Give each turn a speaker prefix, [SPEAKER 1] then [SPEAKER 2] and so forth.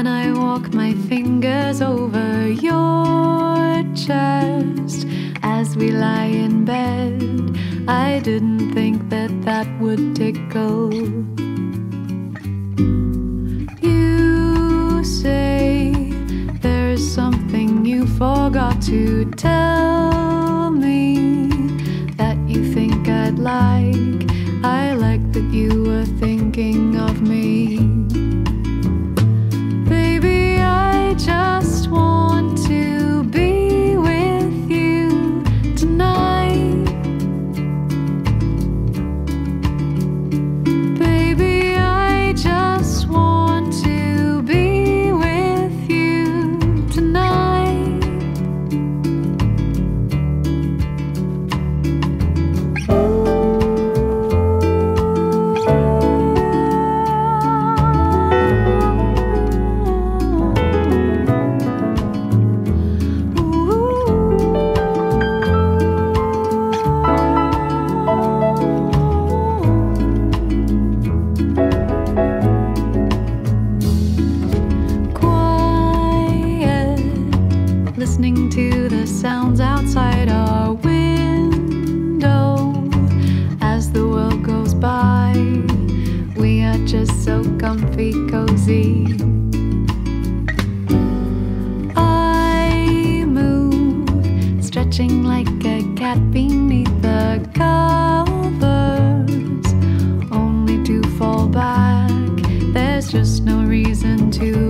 [SPEAKER 1] When I walk my fingers over your chest as we lie in bed, I didn't think that that would tickle. You say there's something you forgot to tell me that you think I'd like. Just so comfy, cozy. I move, stretching like a cat beneath the covers, only to fall back. There's just no reason to